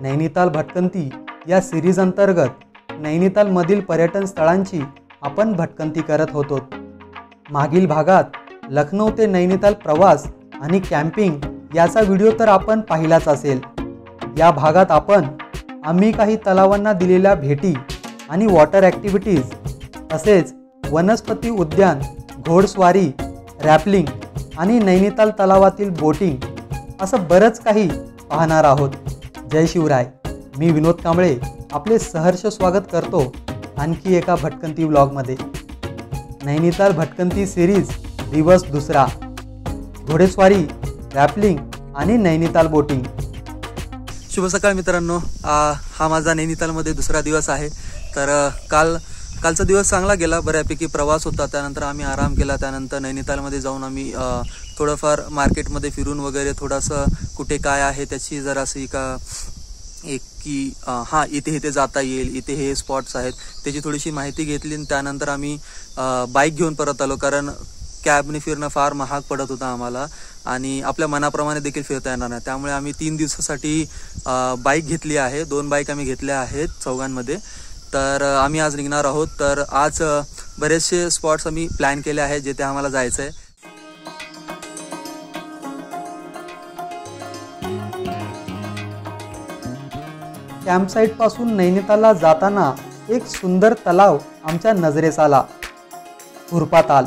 नैनिताल भटकंती या सिरीज अंतर्गत नैनितालमधील पर्यटन स्थळांची आपण भटकंती करत होतो. मागील भागात लखनौ ते नैनिताल प्रवास आणि कॅम्पिंग याचा व्हिडिओ तर आपण पाहिलाच असेल. या भागात आपण आम्ही काही तलावांना दिलेल्या भेटी आणि वॉटर ॲक्टिव्हिटीज तसेच वनस्पती उद्यान घोडस्वारी रॅपलिंग आणि नैनिताल तलावातील बोटिंग असं बरंच काही पाहणार आहोत. जय शिवराय. मी विनोद कांबळे आपले सहर्ष स्वागत करतो आणखी एका भटकंती ब्लॉगमध्ये नैनिताल भटकंती सिरीज दिवस दुसरा. घोडेस्वारी रॅपलिंग आणि नैनिताल बोटिंग. शुभ सकाळ मित्रांनो. हा माझा नैनितालमध्ये दुसरा दिवस आहे. तर काल कालचा दिवस चांगला गेला बऱ्यापैकी प्रवास होता त्यानंतर आम्ही आराम केला त्यानंतर नैनितालमध्ये जाऊन आम्ही थोडंफार मार्केटमध्ये फिरून वगैरे थोडंसं कुठे काय आहे त्याची जरासी का एक की हां इथे इथे जाता येईल इथे हे स्पॉट्स आहेत त्याची थोडीशी माहिती घेतली आणि त्यानंतर आम्ही बाईक घेऊन परत आलो कारण कॅबने फिरणं फार महाग पडत होतं आम्हाला आणि आपल्या मनाप्रमाणे देखील फिरता येणार नाही. त्यामुळे आम्ही तीन दिवसासाठी बाईक घेतली आहे दोन बाईक आम्ही घेतल्या आहेत चौघांमध्ये. तर आम्ही आज निघणार आहोत. तर आज बरेचसे स्पॉट्स आम्ही प्लॅन केले आहेत जिथे आम्हाला जायचं आहे कॅम्पसाईटपासून नैनितालला जाताना एक सुंदर तलाव आमच्या नजरेस आला. हुरपा ताल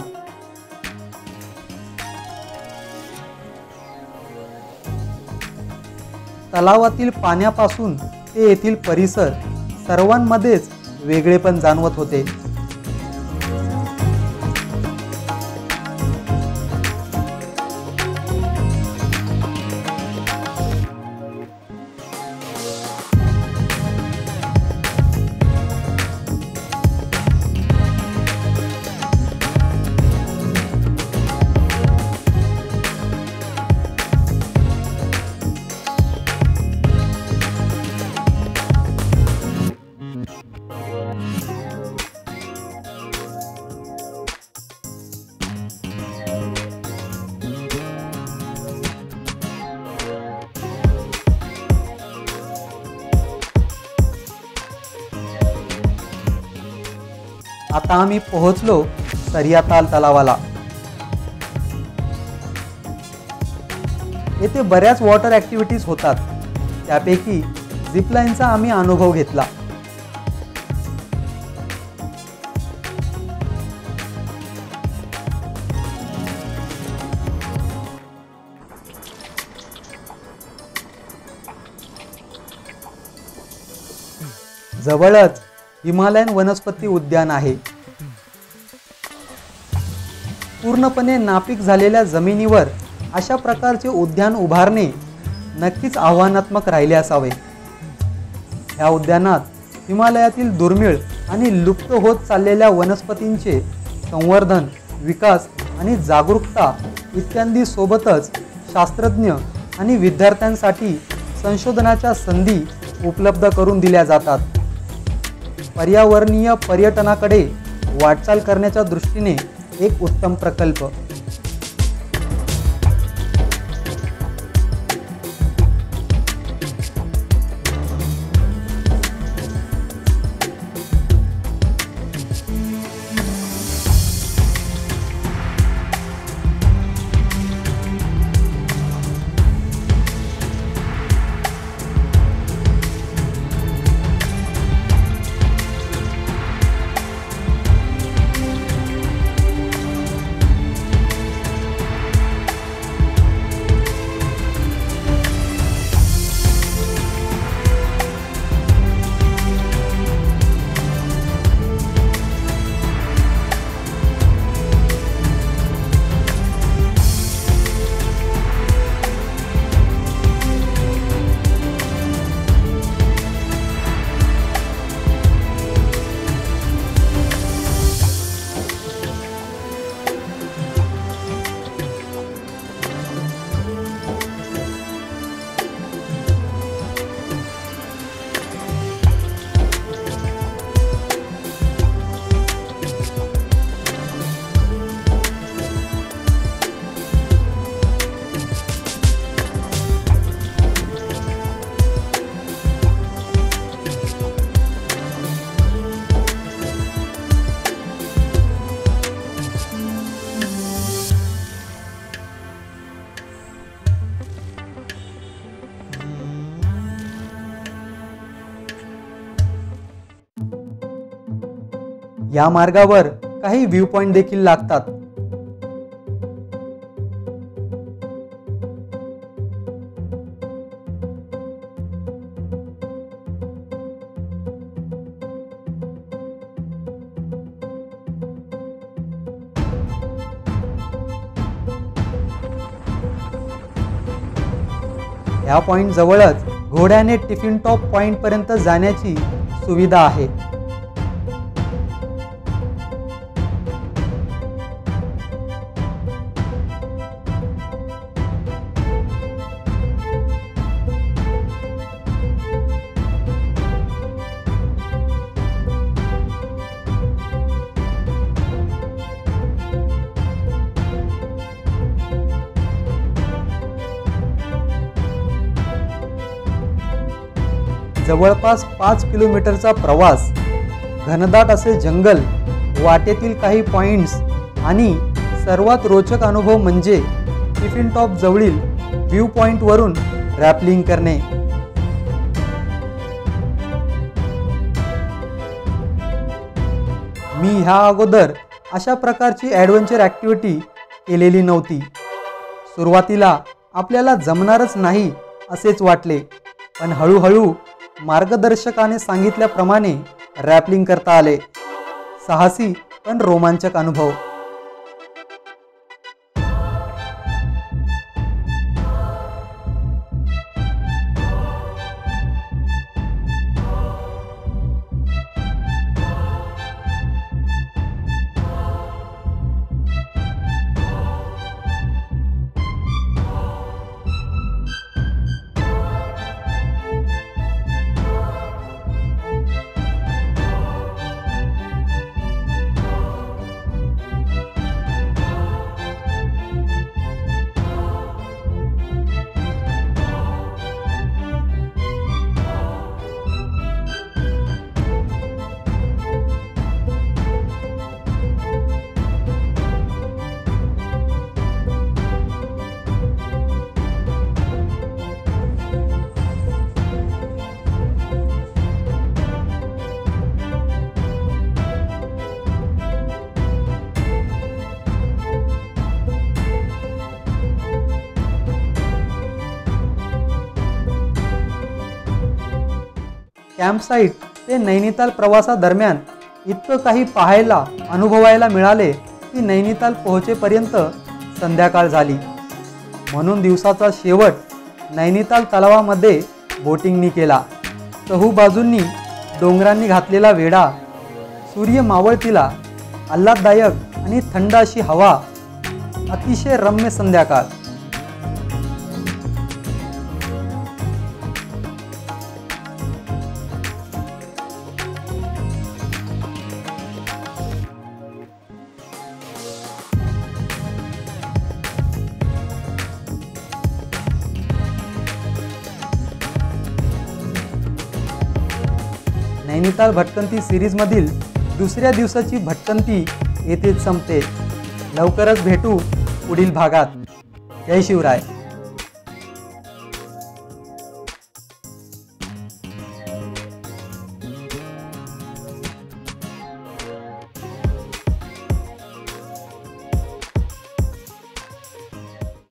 तलावातील पाण्यापासून ते येथील परिसर सर्वांमध्येच वेगळेपण जाणवत होते. आता आम्ही पोहोचलो सरियाताल तलावाला. येथे बऱ्याच वॉटर ॲक्टिव्हिटीज होतात. त्यापैकी झिपलाईनचा आम्ही अनुभव घेतला. जवळच हिमालयन वनस्पती उद्यान आहे. पूर्णपणे नापीक झालेल्या जमिनीवर अशा प्रकारचे उद्यान उभारणे नक्कीच आव्हानात्मक राहिले असावे. ह्या उद्यानात हिमालयातील दुर्मिळ आणि लुप्त होत चाललेल्या वनस्पतींचे संवर्धन विकास आणि जागरूकता इत्यादी सोबतच शास्त्रज्ञ आणि विद्यार्थ्यांसाठी संशोधनाच्या संधी उपलब्ध करून दिल्या जातात. पर्यावरणीय पर्यटनाकडे वाटचाल करण्याच्या दृष्टीने एक उत्तम प्रकल्प. या मार्गावर काही व्ह्यू पॉइंट देखील लागतात. या पॉइंट जवळच घोड्याने टिफिन टॉप पॉइंट पर्यंत जाण्याची सुविधा आहे. जवळपास पाच किलोमीटरचा प्रवास घनदाट असे जंगल वाटेतील काही पॉईंट्स आणि सर्वात रोचक अनुभव म्हणजे टिफिन टॉप जवळील व्ह्यू पॉईंटवरून रॅपलिंग करणे. मी ह्या अगोदर अशा प्रकारची ॲडव्हेंचर ॲक्टिव्हिटी केलेली नव्हती. सुरुवातीला आपल्याला जमणारच नाही असेच वाटले पण हळूहळू मार्गदर्शकाने सांगितल्याप्रमाणे रॅपलिंग करता आले. साहसी पण रोमांचक अनुभव. कॅम्पसाईट ते नैनिताल प्रवासादरम्यान इतकं काही पाहायला अनुभवायला मिळाले की नैनिताल पोहोचेपर्यंत संध्याकाळ झाली. म्हणून दिवसाचा शेवट नैनिताल तलावामध्ये बोटिंगनी केला. चहू बाजूंनी डोंगरांनी घातलेला वेढा सूर्य मावळतीला आल्हाददायक आणि थंड अशी हवा अतिशय रम्य संध्याकाळ. नैनिताल भटकंती सिरीजमधील दुसऱ्या दिवसाची भटकंती येथेच संपते. लवकरच भेटू पुढील भागात. जय शिवराय.